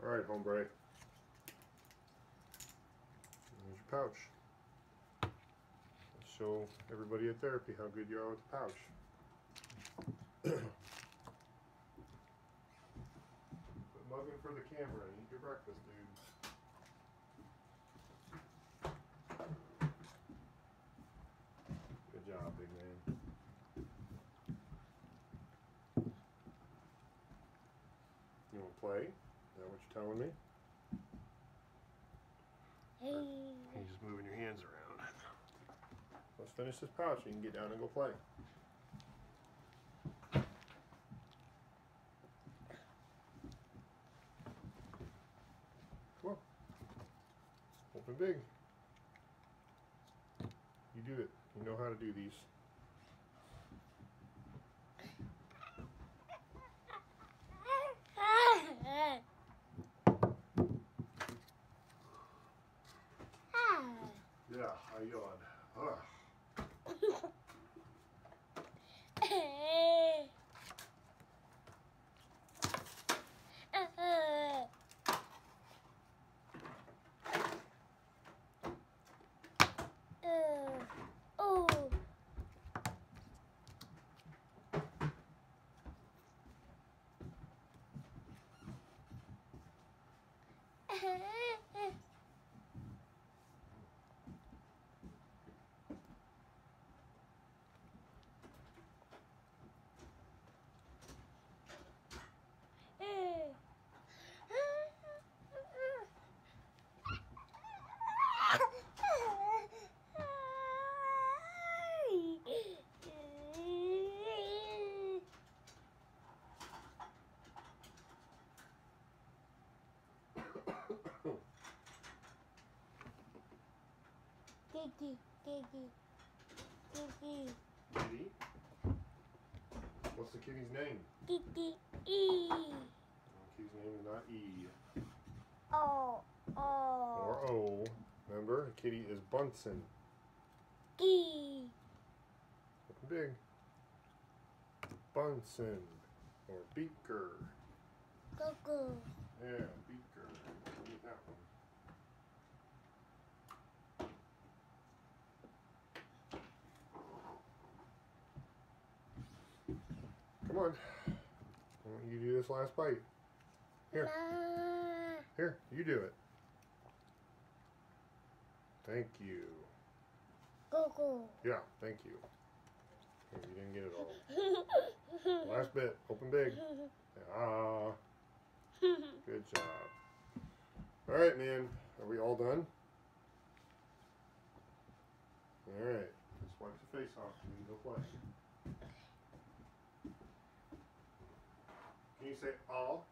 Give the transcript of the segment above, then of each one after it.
All right, hombre. There's your pouch. Show everybody at therapy how good you are with the pouch. Mugging for the camera and eat your breakfast, dude. Good job, big man. You want to play? Is that what you're telling me? Hey. You're just moving your hands around. Let's finish this pouch. You can get down and go play. Come on. Open big. You do it. You know how to do these. Oh. Gigi, Gigi, Gigi, Kitty? What's the kitty's name? Gigi, E. Kitty's name is not E Oh, or oh. O. Remember, kitty is Bunsen. Gee. Open big. Bunsen or Beaker. Go, Yeah, Beaker. Eat that one. Come on. I want you to do this last bite. Here. Ma. Here, you do it. Thank you. Go, go. Yeah, thank you. Here, you didn't get it all. Last bit. Open big. Ah. Good job. All right, man. Are we all done? All right. Just wipe the face off and go play. Can you say all?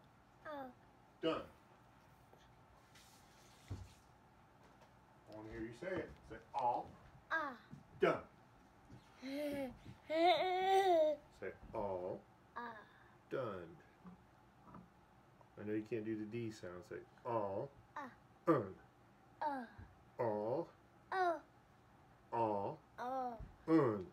Oh. Done. I want to hear you say it. Say all. Ah. Done. Say all. Ah. Done. I know you can't do the D sound. Say all. Ah. Un. Oh. All. Oh. All. Oh. Un.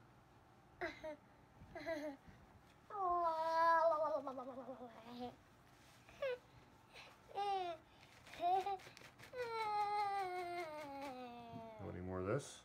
Any more of this?